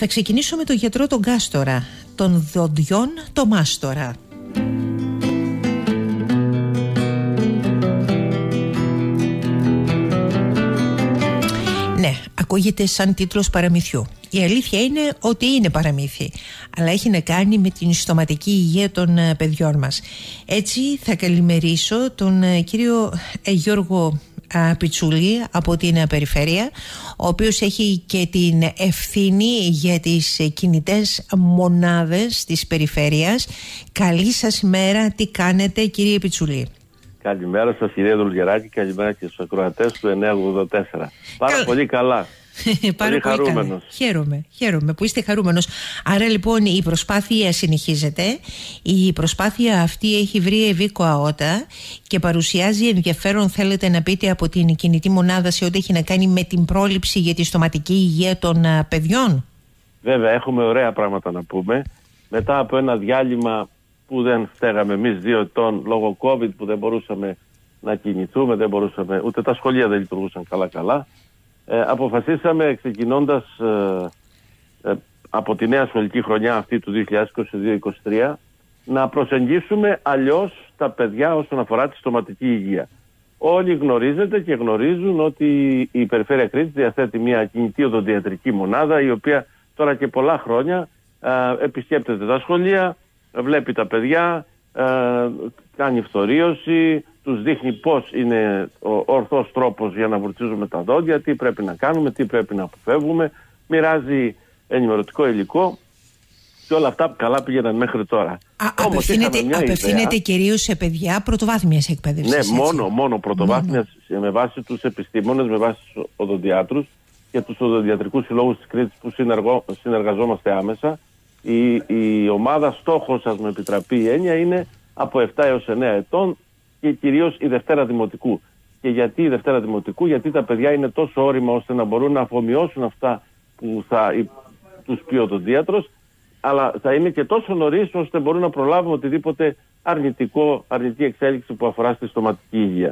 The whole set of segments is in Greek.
Θα ξεκινήσω με τον γιατρό τον Κάστορα, τον δοντιών το Μάστορα. Ναι, ακούγεται σαν τίτλος παραμυθιού. Η αλήθεια είναι ότι είναι παραμύθι, αλλά έχει να κάνει με την στοματική υγεία των ε, παιδιών μας. Έτσι θα καλημερίσω τον ε, κύριο ε, Γιώργο Πιτσούλη από την περιφέρεια ο οποίος έχει και την ευθύνη για τις κινητές μονάδες της περιφέρειας. Καλή σας μέρα, τι κάνετε κύριε Πιτσούλη; Καλημέρα σας κυρία Δουλγεράκη, καλημέρα και στους ακροατές του 984 Πάρα πολύ καλά Πάρα πολύ χαρούμενος. Χαίρομαι, χαίρομαι που είστε χαρούμενος. Άρα λοιπόν η προσπάθεια συνεχίζεται. Η προσπάθεια αυτή έχει βρει ευήκο αότα και παρουσιάζει ενδιαφέρον θέλετε να πείτε από την κινητή μονάδα σε ό,τι έχει να κάνει με την πρόληψη για τη στοματική υγεία των παιδιών. Βέβαια έχουμε ωραία πράγματα να πούμε. Μετά από ένα διάλειμμα που δεν φταίγαμε εμείς δύο ετών λόγω COVID που δεν μπορούσαμε να κινηθούμε, δεν μπορούσαμε, ούτε τα σχολεία δεν λειτουργούσαν καλά-καλά ε, αποφασίσαμε ξεκινώντας ε, ε, από τη νέα σχολική χρονιά αυτή του 2022-2023 να προσεγγίσουμε αλλιώς τα παιδιά όσον αφορά τη στοματική υγεία. Όλοι γνωρίζετε και γνωρίζουν ότι η Περιφέρεια Κρήτης διαθέτει μια κινητή οδοντιατρική μονάδα η οποία τώρα και πολλά χρόνια επισκέπτεται τα σχολεία, βλέπει τα παιδιά, κάνει φθορίωση, τους δείχνει πώς είναι ο ορθός τρόπος για να βουρτσίζουμε τα δόντια, τι πρέπει να κάνουμε, τι πρέπει να αποφεύγουμε, μοιράζει ενημερωτικό υλικό και όλα αυτά καλά πήγαιναν μέχρι τώρα. Α, απευθύνεται απευθύνεται κυρίως σε παιδιά πρωτοβάθμιας εκπαίδευσης. Ναι, μόνο, μόνο πρωτοβάθμιας με βάση τους επιστήμονες, με βάση τους οδοντιάτρους και τους οδοντιατρικούς συλλόγους της Κρήτης που συνεργο, συνεργαζόμαστε άμεσα. Η, η ομάδα στόχος σα, με επιτραπεί η έννοια, είναι από 7 έως 9 ετών και κυρίως η Δευτέρα Δημοτικού. Και γιατί η Δευτέρα Δημοτικού, γιατί τα παιδιά είναι τόσο όρημα ώστε να μπορούν να αφομοιώσουν αυτά που θα τους πει ο δίατρος, αλλά θα είναι και τόσο νωρίς ώστε μπορούν να προλάβουν οτιδήποτε αρνητικό, αρνητική εξέλιξη που αφορά στη στοματική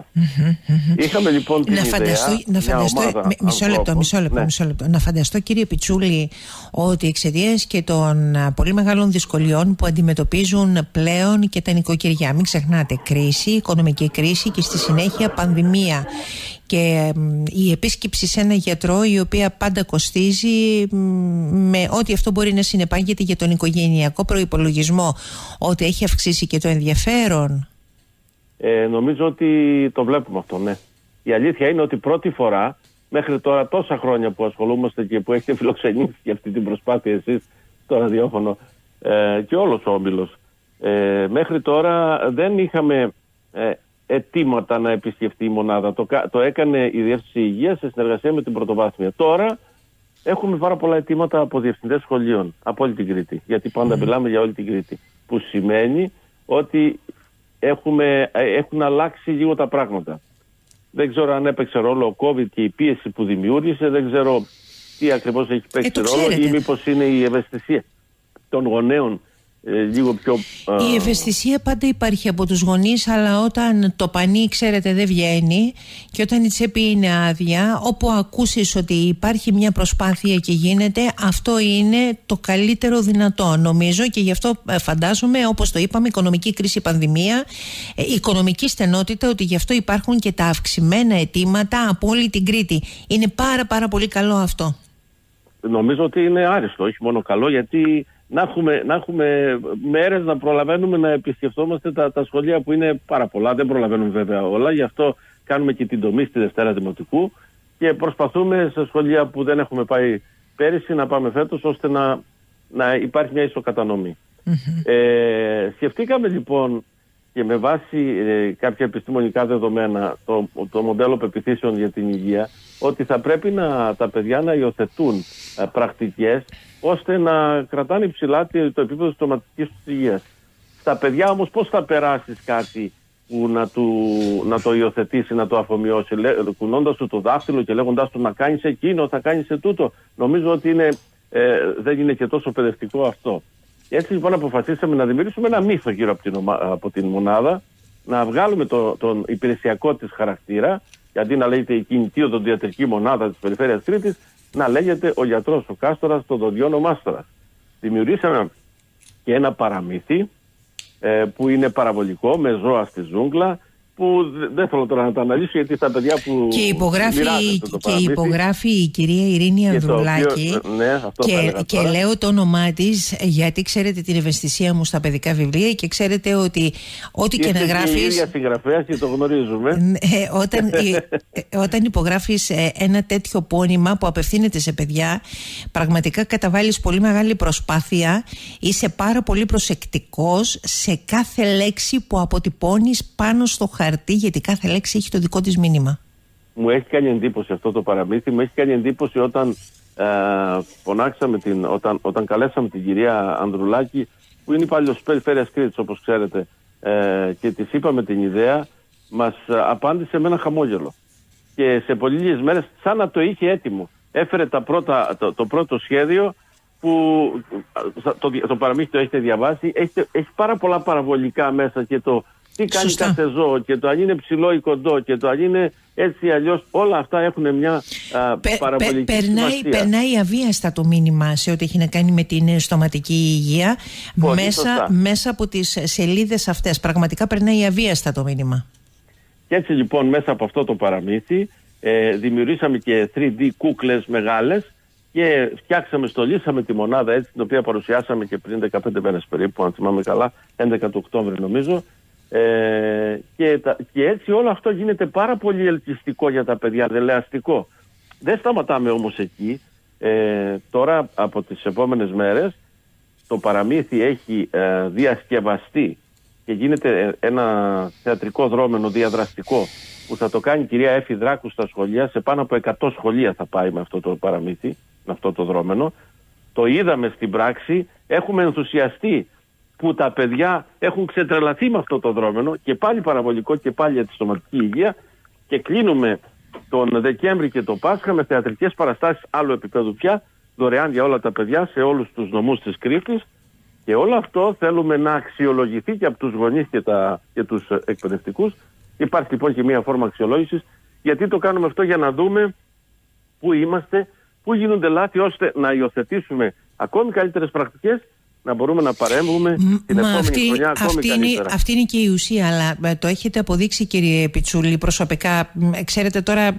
Είχαμε λοιπόν την να φανταστώ, ιδέα, να φανταστώ, μισό, λεπτό, μισό, λεπτό, ναι. μισό λεπτό, να φανταστώ κύριε Πιτσούλη ότι εξαιτία και των πολύ μεγάλων δυσκολιών που αντιμετωπίζουν πλέον και τα νοικοκυριά, μην ξεχνάτε κρίση, οικονομική κρίση και στη συνέχεια πανδημία και η επίσκεψη σε ένα γιατρό η οποία πάντα κοστίζει με ό,τι αυτό μπορεί να συνεπάγεται για τον οικογενειακό προϋπολογισμό ότι έχει αυξήσει και το ενδιαφέρον. Ε, νομίζω ότι το βλέπουμε αυτό ναι. Η αλήθεια είναι ότι πρώτη φορά μέχρι τώρα τόσα χρόνια που ασχολούμαστε και που έχετε φιλοξενήσει για αυτή την προσπάθεια εσείς στο ραδιόφωνο ε, και όλος ο Όμιλος ε, μέχρι τώρα δεν είχαμε ε, αιτήματα να επισκεφτεί η μονάδα. Το, το έκανε η Διεύθυνση Υγείας σε συνεργασία με την Πρωτοβάθμια. Τώρα έχουμε πάρα πολλά αιτήματα από διευθυντές σχολείων από όλη την Κρήτη. Γιατί πάντα μιλάμε για όλη την Κρήτη. Που σημαίνει ότι έχουμε, ε, έχουν αλλάξει λίγο τα πράγματα. Δεν ξέρω αν έπαιξε ρόλο ο COVID και η πίεση που δημιούργησε. Δεν ξέρω τι ακριβώς έχει παίξει ε, ρόλο ή μήπως είναι η ευαισθησία των γονέων ε, λίγο πιο... Η ευαισθησία πάντα υπάρχει από τους γονείς αλλά όταν το πανί ξέρετε δεν βγαίνει και όταν η τσέπη είναι άδεια όπου ακούσεις ότι υπάρχει μια προσπάθεια και γίνεται αυτό είναι το καλύτερο δυνατό νομίζω. Και γι' αυτό ε, φαντάζομαι όπως το είπαμε οικονομική κρίση πανδημία ε, οικονομική στενότητα ότι γι' αυτό υπάρχουν και τα αυξημένα αιτήματα από όλη την Κρήτη. Είναι πάρα πάρα πολύ καλό αυτό. Νομίζω ότι είναι άριστο όχι μόνο καλό γιατί να έχουμε, να έχουμε μέρες να προλαβαίνουμε να επισκεφτόμαστε τα, τα σχολεία που είναι πάρα πολλά. Δεν προλαβαίνουμε βέβαια όλα. Γι' αυτό κάνουμε και την τομή στη Δευτέρα Δημοτικού και προσπαθούμε σε σχολεία που δεν έχουμε πάει πέρυσι να πάμε φέτος ώστε να, να υπάρχει μια ισοκατανομή. Ε, σκεφτήκαμε λοιπόν και με βάση ε, κάποια επιστημονικά δεδομένα το, το μοντέλο πεπιθήσεων για την υγεία ότι θα πρέπει να, τα παιδιά να υιοθετούν ε, πρακτικές ώστε να κρατάνε υψηλά το επίπεδο της σωματικής τους υγείας. Στα παιδιά όμως πώς θα περάσεις κάτι που να, του, να το υιοθετήσει, να το αφομοιώσει, κουνώντας του το δάχτυλο και λέγοντάς του να κάνεις εκείνο, θα κάνεις τούτο. Νομίζω ότι είναι, ε, δεν είναι και τόσο παιδευτικό αυτό. Έτσι λοιπόν αποφασίσαμε να δημιουργήσουμε ένα μύθο γύρω από την, από την μονάδα, να βγάλουμε το, τον υπηρεσιακό της χαρακτήρα, γιατί να λέγεται η κινητή οδοντιατρική μονάδα της Περιφέρειας Κρήτης, να λέγεται ο γιατρός, ο Κάστορας, το δοντιόν ο Μάστορας. Δημιουργήσαμε και ένα παραμύθι ε, που είναι παραβολικό με ζώα στη ζούγκλα που δεν θέλω τώρα να τα αναλύσω γιατί τα παιδιά που και υπογράφει, το και υπογράφει η κυρία Ειρήνη Ανδρουλάκη ναι, και, και λέω το όνομά της γιατί ξέρετε την ευαισθησία μου στα παιδικά βιβλία και ξέρετε ότι ό,τι και, και να γράφει. Είναι η ίδια συγγραφέα και το γνωρίζουμε. Ε, όταν, ε, όταν υπογράφεις ε, ένα τέτοιο πόνημα που απευθύνεται σε παιδιά, πραγματικά καταβάλεις πολύ μεγάλη προσπάθεια. Είσαι πάρα πολύ προσεκτικός σε κάθε λέξη που αποτυπώνεις πάνω στο χαρτί χαρτί γιατί κάθε λέξη έχει το δικό της μήνυμα. Μου έχει κάνει εντύπωση αυτό το παραμύθι. Μου έχει κάνει εντύπωση όταν ε, φωνάξαμε την, όταν, όταν καλέσαμε την κυρία Ανδρουλάκη που είναι παλιός περιφέρειας Κρήτης όπως ξέρετε ε, και της είπαμε την ιδέα μας απάντησε με ένα χαμόγελο. Και σε πολύ λίγες μέρες σαν να το είχε έτοιμο. Έφερε τα πρώτα, το, το πρώτο σχέδιο που το, το παραμύθι το έχετε διαβάσει. Έχει, έχει πάρα πολλά παραβολικά μέσα και το, τι κάνει Σωστά. κάθε ζώο και το αν είναι ψηλό ή κοντό και το αν είναι έτσι αλλιώς, όλα αυτά έχουν μια α, πε, παραβολική πε, περνάει, σημασία. Περνάει αβίαστα το μήνυμα σε ό,τι έχει να κάνει με την στοματική υγεία μέσα, μέσα από τις σελίδες αυτές. Πραγματικά περνάει αβίαστα το μήνυμα. Και έτσι λοιπόν μέσα από αυτό το παραμύθι ε, δημιουργήσαμε και 3D κούκλες μεγάλες και φτιάξαμε, στολίσαμε τη μονάδα έτσι την οποία παρουσιάσαμε και πριν 15 μέρες περίπου αν θυμάμαι καλά, 11 του Οκτώβρη νομίζω ε, και, και έτσι όλο αυτό γίνεται πάρα πολύ ελκυστικό για τα παιδιά, δελεαστικό. Δεν σταματάμε όμως εκεί. Ε, τώρα από τις επόμενες μέρες το παραμύθι έχει ε, διασκευαστεί και γίνεται ένα θεατρικό δρόμενο διαδραστικό που θα το κάνει η κυρία Έφη Δράκου στα σχολεία. Σε πάνω από 100 σχολεία θα πάει με αυτό το παραμύθι, με αυτό το δρόμενο. Το είδαμε στην πράξη, έχουμε ενθουσιαστεί που τα παιδιά έχουν ξετρελαθεί με αυτό το δρόμενο και πάλι παραβολικό και πάλι για τη στοματική υγεία. Και κλείνουμε τον Δεκέμβρη και το Πάσχα με θεατρικές παραστάσεις άλλου επίπεδου πια δωρεάν για όλα τα παιδιά σε όλους τους νομούς της Κρήτης. Και όλο αυτό θέλουμε να αξιολογηθεί και από τους γονείς και, τα, και τους εκπαιδευτικούς. Υπάρχει λοιπόν και μια φόρμα αξιολόγησης. Γιατί το κάνουμε αυτό; Για να δούμε πού είμαστε, πού γίνονται λάθη ώστε να υιοθετήσουμε ακόμη καλύτερες πρακτικές να μπορούμε να παρέμβουμε την επόμενη αυτή, χρονιά ακόμη αυτή καλύτερα. Είναι, αυτή είναι και η ουσία, αλλά ε, το έχετε αποδείξει κύριε Πιτσούλη προσωπικά. Ξέρετε τώρα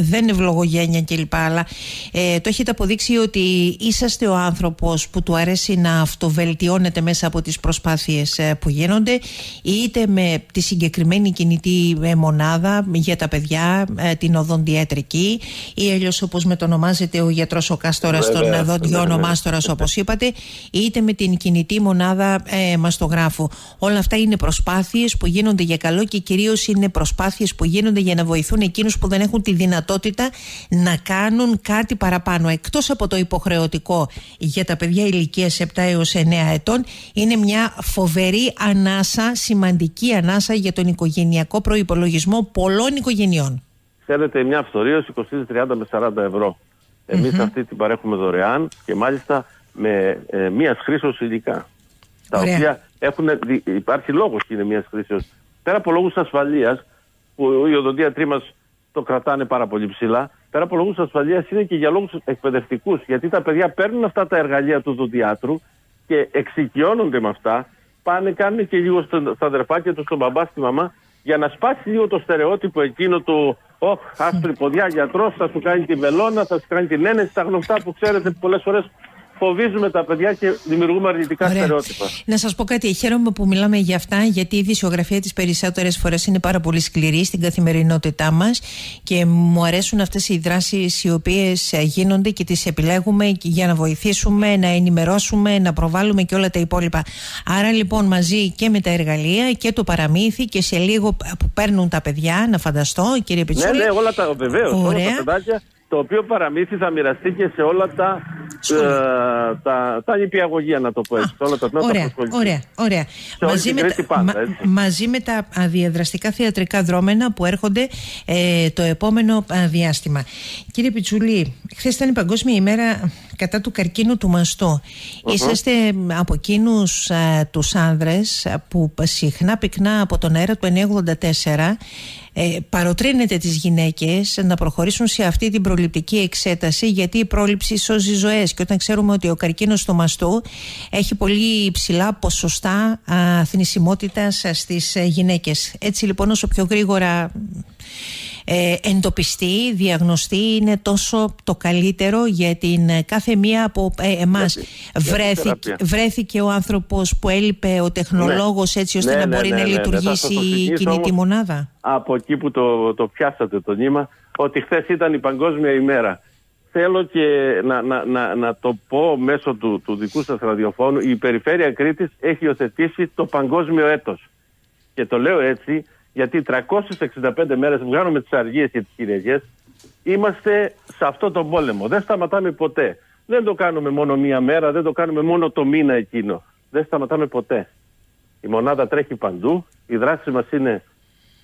δεν είναι ευλογογένεια κλπ. Αλλά ε, το έχετε αποδείξει ότι είσαστε ο άνθρωπος που του αρέσει να αυτοβελτιώνεται μέσα από τις προσπάθειες ε, που γίνονται είτε με τη συγκεκριμένη κινητή μονάδα για τα παιδιά, την οδοντιατρική ή αλλιώς όπως με το ονομάζεται ο γιατρός ο Κάστορας, τον δοντιών ο Μάστορας όπως είπατε, είτε με την κινητή μονάδα ε, μαστογράφου. Όλα αυτά είναι προσπάθειες που γίνονται για καλό και κυρίως είναι προσπάθειες που γίνονται για να βοηθούν εκείνους που δεν έχουν τη δυνατότητα να κάνουν κάτι παραπάνω. Εκτός από το υποχρεωτικό για τα παιδιά ηλικία 7 έως 9 ετών, είναι μια φοβερή ανάσα, σημαντική ανάσα για τον οικογενειακό προπολογισμό πολλών οικογενειών. Ξέρετε, μια αυτορίωση κοστίζει 30 με 40 ευρώ. Εμείς αυτή την παρέχουμε δωρεάν και μάλιστα με ε, μίας χρήσεως υλικά. Τα οποία έχουν, υπάρχει λόγος και είναι μίας χρήσεως. Πέρα από λόγους ασφαλείας, που οι οδοντίατροί μα το κρατάνε πάρα πολύ ψηλά, πέρα από λόγους ασφαλείας είναι και για λόγους εκπαιδευτικούς. Γιατί τα παιδιά παίρνουν αυτά τα εργαλεία του οδοντιάτρου και εξοικειώνονται με αυτά, πάνε, κάνουν και λίγο στα αδερφάκια τους, στον μπαμπά, στη μαμά, για να σπάσει λίγο το στερεότυπο εκείνο του Ωχ, άσπρη ποδιά, γιατρός, θα σου κάνει τη βελόνα, θα σου κάνει την ένεση, τα γνωστά που ξέρετε πολλές φορές φοβίζουμε τα παιδιά και δημιουργούμε αρνητικά Ωραία. στερεότυπα. Να σας πω κάτι. Χαίρομαι που μιλάμε για αυτά, γιατί η δισιογραφία της περισσότερες φορές είναι πάρα πολύ σκληρή στην καθημερινότητά μας και μου αρέσουν αυτές οι δράσεις οι οποίες γίνονται και τις επιλέγουμε για να βοηθήσουμε, να ενημερώσουμε, να προβάλλουμε και όλα τα υπόλοιπα. Άρα λοιπόν μαζί και με τα εργαλεία και το παραμύθι και σε λίγο που παίρνουν τα παιδιά, να φανταστώ, κύριε Πιτσούλη. Ναι, ναι, όλα τα βεβαίως. Όλα τα παιδάκια το οποίο παραμύθι θα μοιραστεί και σε όλα τα, ε, τα, τα νηπιαγωγεία, να το πω έτσι. όλα τα ωραία, ωραία, ωραία. μαζί, με τα, πάντα, μαζί με τα διαδραστικά θεατρικά δρόμενα που έρχονται ε, το επόμενο διάστημα. Κύριε Πιτσουλή, χθες ήταν η Παγκόσμια ημέρα κατά του καρκίνου του μαστού. Είσαστε από εκείνους τους άνδρες που συχνά πυκνά από τον αέρα του 984 ε, παροτρύνεται τις γυναίκες να προχωρήσουν σε αυτή την προληπτική εξέταση γιατί η πρόληψη σώζει ζωές και όταν ξέρουμε ότι ο καρκίνος του μαστού έχει πολύ υψηλά ποσοστά θνησιμότητας στις γυναίκες. Έτσι λοιπόν όσο πιο γρήγορα ε, εντοπιστεί, διαγνωστεί είναι τόσο το καλύτερο για την ε, κάθε μία από ε, εμάς. Βρέθηκε, βρέθηκε ο άνθρωπος που έλειπε ο τεχνολόγος ναι. έτσι ώστε ναι, να ναι, μπορεί ναι, να ναι, λειτουργήσει η κινητή μονάδα; από εκεί που το, το πιάσατε το νήμα ότι χθες ήταν η παγκόσμια ημέρα. Θέλω και να, να, να, να το πω μέσω του, του δικού σας ραδιοφώνου η Περιφέρεια Κρήτης έχει υιοθετήσει το παγκόσμιο έτος. Και το λέω έτσι γιατί 365 μέρες βγάλουμε τις αργίες και τις Κυριακές είμαστε σε αυτό το πόλεμο. Δεν σταματάμε ποτέ. Δεν το κάνουμε μόνο μία μέρα, δεν το κάνουμε μόνο το μήνα εκείνο. Δεν σταματάμε ποτέ. Η μονάδα τρέχει παντού, οι δράσεις μας είναι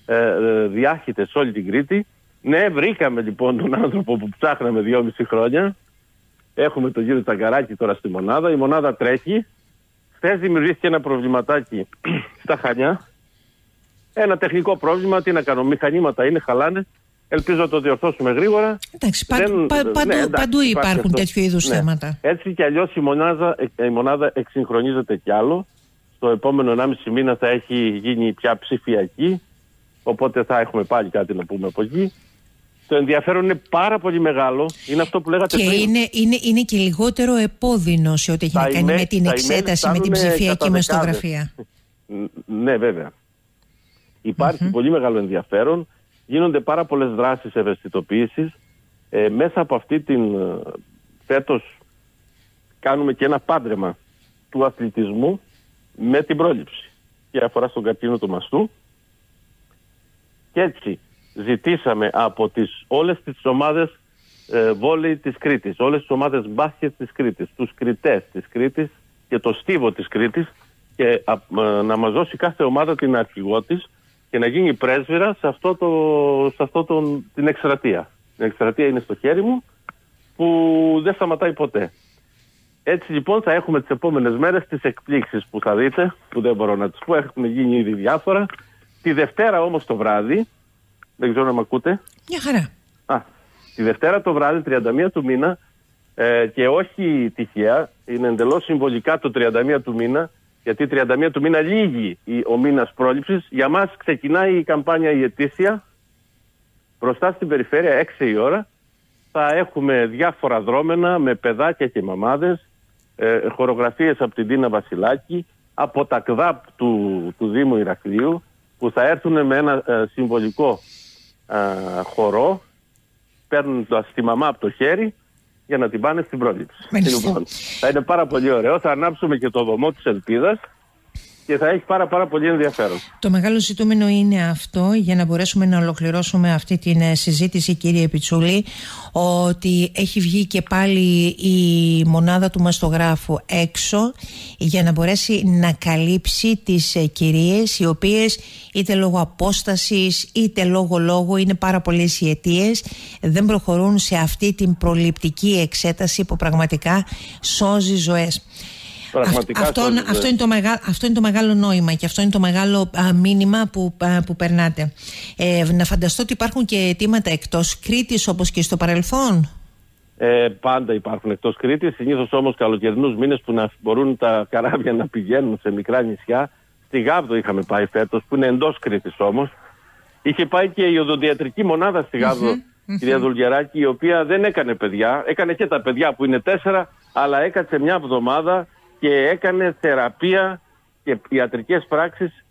ε, ε, διάχυτες σε όλη την Κρήτη. Ναι, βρήκαμε λοιπόν τον άνθρωπο που ψάχναμε δυόμιση χρόνια. Έχουμε τον κύριο Τσαγκαράκη τώρα στη μονάδα. Η μονάδα τρέχει. Χθες δημιουργήθηκε ένα προβληματάκι στα Χανιά ένα τεχνικό πρόβλημα, τι να κάνω, μηχανήματα είναι, χαλάνε. Ελπίζω να το διορθώσουμε γρήγορα. Εντάξει, πα, Δεν, πα, παντού, ναι, παντού υπάρχουν τέτοιου είδους ναι. θέματα. Έτσι κι αλλιώς η, μονάδα, η μονάδα εξυγχρονίζεται κι άλλο. Στο επόμενο 1,5 μήνα θα έχει γίνει πια ψηφιακή. Οπότε θα έχουμε πάλι κάτι να πούμε από εκεί. Το ενδιαφέρον είναι πάρα πολύ μεγάλο. Είναι αυτό που λέγατε και πριν. Είναι, είναι, είναι και λιγότερο επώδυνο σε ό,τι έχει να κάνει με την εξέταση, με την ψηφιακή μαστογραφία. ναι, βέβαια. Υπάρχει πολύ μεγάλο ενδιαφέρον. Γίνονται πάρα πολλές δράσεις ευαισθητοποίησης. Ε, μέσα από αυτή την ε, φέτος κάνουμε και ένα πάντρεμα του αθλητισμού με την πρόληψη και αφορά στον καρκίνο του μαστού. Και έτσι ζητήσαμε από τις, όλες τις ομάδες ε, βόλεϊ της Κρήτης, όλες τις ομάδες μπάσκετ της Κρήτης, τους κριτές της Κρήτης και το στίβο της Κρήτης και ε, να μας δώσει κάθε ομάδα την αρχηγό της και να γίνει πρέσβυρα σε αυτό, το, σε αυτό το, την εκστρατεία. Η εκστρατεία είναι στο χέρι μου που δεν σταματάει ποτέ. Έτσι λοιπόν θα έχουμε τις επόμενες μέρες τις εκπλήξεις που θα δείτε, που δεν μπορώ να τις πω, έχουν γίνει ήδη διάφορα. Τη Δευτέρα όμως το βράδυ, δεν ξέρω να με ακούτε. Μια χαρά. Α, τη Δευτέρα το βράδυ, 31 του μήνα, ε, και όχι τυχαία, είναι εντελώς συμβολικά το 31 του μήνα, γιατί 31 του μήνα λύγει ο μήνας πρόληψης. Για μας ξεκινάει η καμπάνια η ετήσια. Μπροστά στην περιφέρεια, 6 η ώρα, θα έχουμε διάφορα δρόμενα με παιδάκια και μαμάδες, ε, χορογραφίες από την Τίνα Βασιλάκη, από τα ΚΔΑΠ του, του Δήμου Ηρακλείου, που θα έρθουν με ένα ε, συμβολικό ε, χορό, παίρνουν τη μαμά από το χέρι για να την πάνε στην πρόληψη. Λοιπόν, θα είναι πάρα πολύ ωραίο. Θα ανάψουμε και το δωμό της Ελπίδας και θα έχει πάρα, πάρα πολύ ενδιαφέρον. Το μεγάλο ζητούμενο είναι αυτό για να μπορέσουμε να ολοκληρώσουμε αυτή την ε, συζήτηση κύριε Πιτσούλη ότι έχει βγει και πάλι η μονάδα του μαστογράφου έξω για να μπορέσει να καλύψει τις ε, κυρίες οι οποίες είτε λόγω απόστασης είτε λόγω λόγω είναι πάρα πολλές οι αιτίες δεν προχωρούν σε αυτή την προληπτική εξέταση που πραγματικά σώζει ζωές αυτό, αυτό, είναι το μεγάλο, αυτό είναι το μεγάλο νόημα και αυτό είναι το μεγάλο μήνυμα που, που περνάτε. Ε, να φανταστώ ότι υπάρχουν και αιτήματα εκτός Κρήτης όπως και στο παρελθόν; Ε, πάντα υπάρχουν εκτός Κρήτης, συνήθως όμως καλοκαιρινούς μήνες που να μπορούν τα καράβια να πηγαίνουν σε μικρά νησιά. Στη Γάβδο είχαμε πάει φέτος που είναι εντός Κρήτης όμως. Είχε πάει και η οδοντιατρική μονάδα στη Γάβδο, mm-hmm, κυρία Δουλγεράκη, η οποία δεν έκανε παιδιά. Έκανε και τα παιδιά που είναι τέσσερα, αλλά έκατσε μια εβδομάδα και έκανε θεραπεία και ιατρικές πράξεις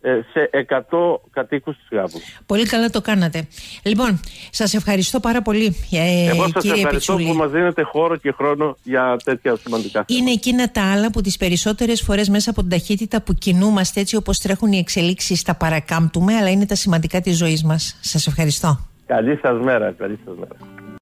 ε, σε 100 κατοίκους της Γάβου. Πολύ καλά το κάνατε. Λοιπόν, σας ευχαριστώ πάρα πολύ ε, Εγώ σας κύριε ευχαριστώ που μας δίνετε χώρο και χρόνο για τέτοια σημαντικά θέματα. Είναι εκείνα τα άλλα που τις περισσότερες φορές μέσα από την ταχύτητα που κινούμαστε έτσι όπως τρέχουν οι εξελίξεις τα παρακάμπτουμε αλλά είναι τα σημαντικά της ζωής μας. Σας ευχαριστώ. Καλή σας μέρα. Καλή σας μέρα.